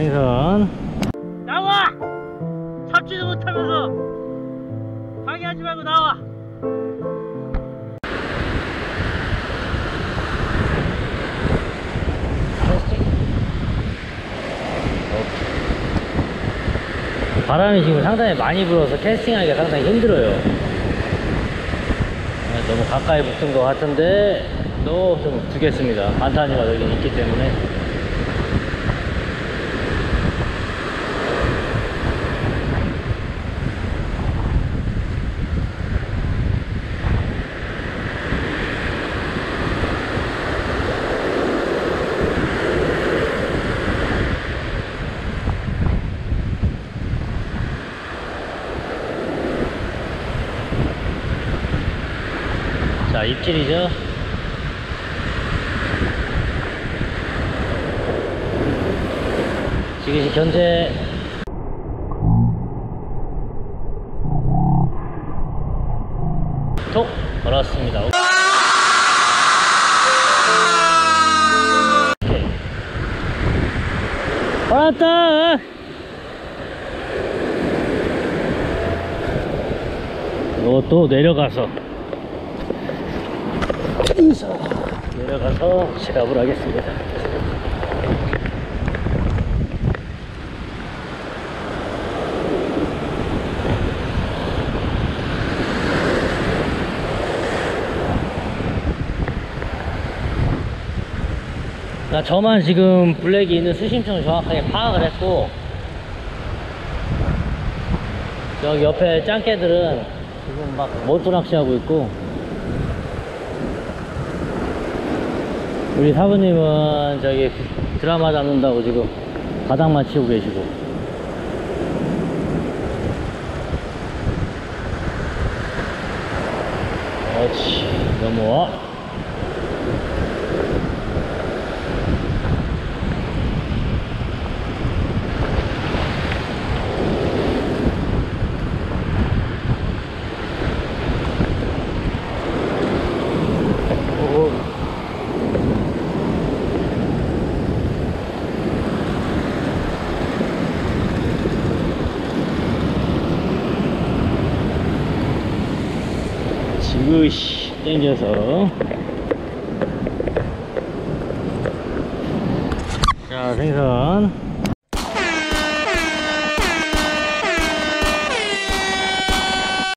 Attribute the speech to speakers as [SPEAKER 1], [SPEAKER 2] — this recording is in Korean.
[SPEAKER 1] 생선
[SPEAKER 2] 나와! 잡지도 못하면서 방해하지 말고 나와!
[SPEAKER 1] 바람이 지금 상당히 많이 불어서 캐스팅하기가 상당히 힘들어요 네, 너무 가까이 붙은 것 같은데 또 좀 두겠습니다 반타니가 여기 있기 때문에 자 입질이죠? 지금 현재 톡! 걸었습니다. 왔다! 이것도 내려가서 여기서 내려가서 시합을 하겠습니다. 나 저만 지금 블랙이 있는 수심층을 정확하게 파악을 했고 여기 옆에 짱깨들은 지금 막 모토 낚시하고 있고 우리 사부님은 저기 드라마 잡는다고 지금 바닥만 치고 계시고. 그렇지 넘어와 오. 지그시 땡겨서. 자 생선